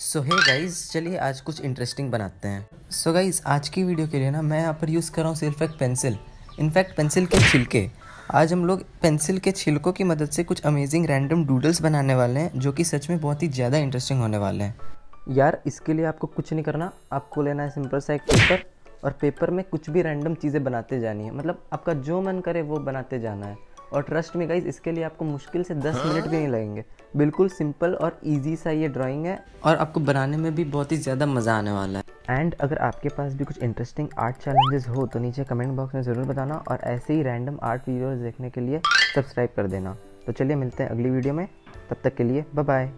सो है गाइज़ चलिए आज कुछ इंटरेस्टिंग बनाते हैं। सो so गाइज़ आज की वीडियो के लिए ना, मैं यहाँ पर यूज़ कर रहा हूँ सिर्फ़ एक पेंसिल इनफैक्ट पेंसिल के छिलके। आज हम लोग पेंसिल के छिलकों की मदद से कुछ अमेजिंग रैंडम डूडल्स बनाने वाले हैं, जो कि सच में बहुत ही ज़्यादा इंटरेस्टिंग होने वाले हैं। यार, इसके लिए आपको कुछ नहीं करना। आपको लेना है सिंपल सा एक पेपर और पेपर में कुछ भी रैंडम चीज़ें बनाते जानी है। मतलब आपका जो मन करे वो बनाते जाना है। और ट्रस्ट में गाइज़ इसके लिए आपको मुश्किल से 10 मिनट भी नहीं लगेंगे। बिल्कुल सिंपल और इजी सा ये ड्राइंग है। और आपको बनाने में भी बहुत ही ज़्यादा मज़ा आने वाला है। एंड अगर आपके पास भी कुछ इंटरेस्टिंग आर्ट चैलेंजेस हो तो नीचे कमेंट बॉक्स में ज़रूर बताना और ऐसे ही रैंडम आर्ट वीडियोज़ देखने के लिए सब्सक्राइब कर देना। तो चलिए मिलते हैं अगली वीडियो में। तब तक के लिए बाय बाय